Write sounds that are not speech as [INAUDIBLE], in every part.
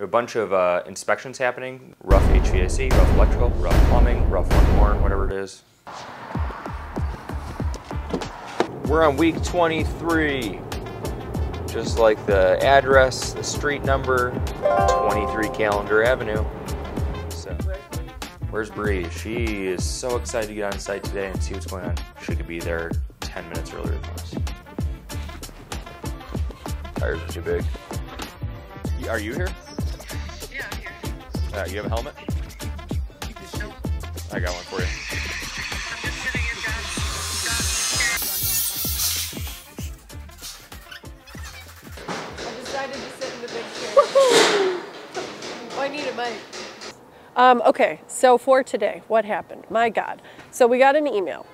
We have a bunch of uh, inspections happening. Rough HVAC, rough electrical, rough plumbing, rough horn, whatever it is. We're on week 23. Just like the address, the street number, 23 Calendar Avenue. So, where's Bri? She is so excited to get on site today and see what's going on. She could be there 10 minutes earlier than us. Tires are too big. Are you here? Yeah, Uh, you have a helmet? I got one for you. I'm just sitting in God's, I decided to sit in the big chair. oh, [LAUGHS] I need a mic. Um, okay, so for today, what happened? My God. So we got an email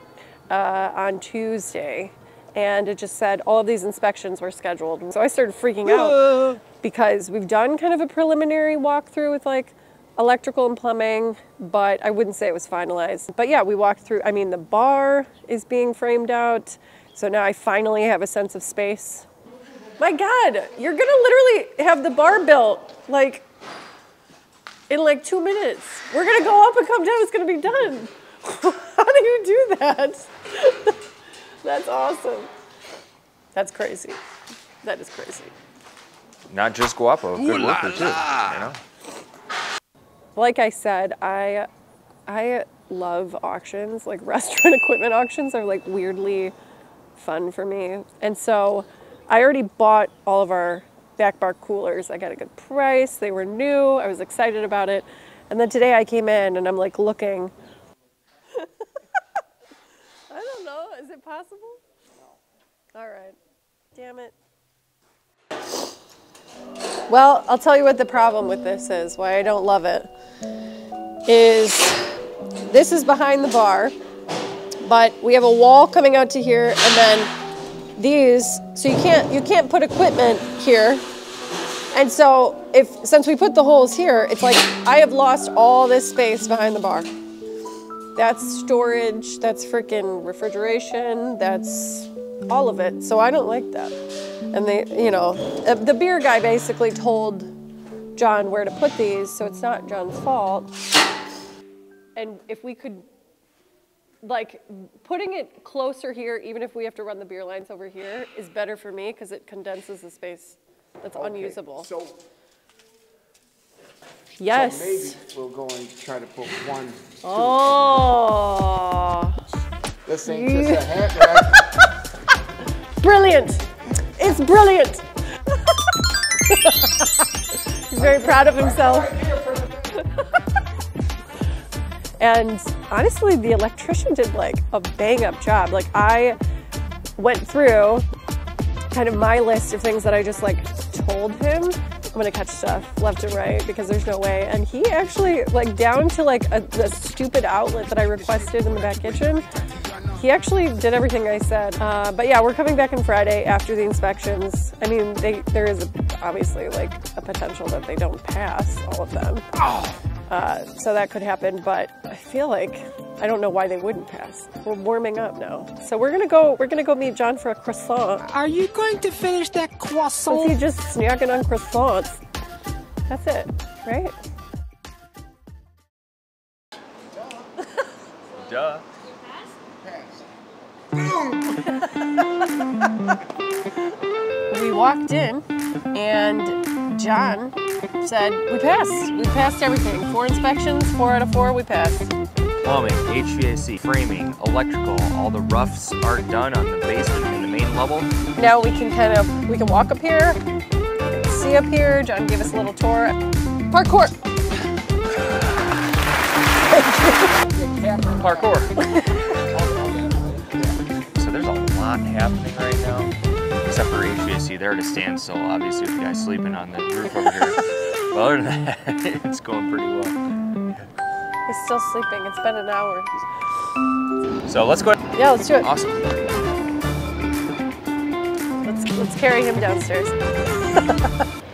uh, on Tuesday, and it just said all of these inspections were scheduled. So I started freaking out because we've done kind of a preliminary walkthrough with like electrical and plumbing, but I wouldn't say it was finalized. But yeah, we walked through. I mean, the bar is being framed out, so now I finally have a sense of space. My God, you're gonna literally have the bar built like in like two minutes. We're gonna go up and come down. It's gonna be done. [LAUGHS] How do you do that? [LAUGHS] That's awesome. That's crazy. That is crazy. Not just Guapo, good worker too. You know? Like I said, I I love auctions. Like [LAUGHS] restaurant equipment auctions are like weirdly fun for me. And so I already bought all of our back bar coolers. I got a good price. They were new. I was excited about it. And then today I came in and I'm like looking. [LAUGHS] I don't know. Is it possible? No. All right. Damn it. Well, I'll tell you what the problem with this is, why I don't love it. Is this is behind the bar, but we have a wall coming out to here and then these, so you can't you can't put equipment here. And so if since we put the holes here, it's like I have lost all this space behind the bar. That's storage, that's freaking refrigeration, that's all of it. So I don't like that. And they, you know, uh, the beer guy basically told John where to put these, so it's not John's fault. And if we could, like, putting it closer here, even if we have to run the beer lines over here, is better for me because it condenses the space that's unusable. So, so yes. maybe we'll go and try to put one. Oh, This ain't just a hat rack. [LAUGHS] brilliant! It's brilliant. [LAUGHS] He's very proud of himself. [LAUGHS] And honestly, the electrician did like a bang up job. Like I went through kind of my list of things that I just like told him. I'm gonna catch stuff left and right because there's no way. And he actually like down to like a, the stupid outlet that I requested in the back kitchen. He actually did everything I said. Uh, but yeah, we're coming back on Friday after the inspections. I mean, they, there is obviously like a potential that they don't pass all of them. Uh, so that could happen, but I feel like I don't know why they wouldn't pass. We're warming up now, so we're gonna go. We're gonna go meet John for a croissant. Are you going to finish that croissant? he just snacking on croissants? That's it, right? [LAUGHS] Duh. Duh. Pass, [LAUGHS] pass. Boom! We walked in, and John said we passed. We passed everything. Four inspections, four out of four. We passed. Plumbing, HVAC, framing, electrical, all the roughs are done on the basement and the main level. Now we can kind of we can walk up here, see up here. John gave us a little tour. Parkour. Parkour. so there's a lot happening right now. Except for HVAC, they're at a standstill, obviously, with the guy sleeping on the roof over here. But other than that, it's going pretty well. He's still sleeping. It's been an hour. So let's go ahead. Yeah, let's do it. Awesome. Let's let's carry him downstairs. [LAUGHS]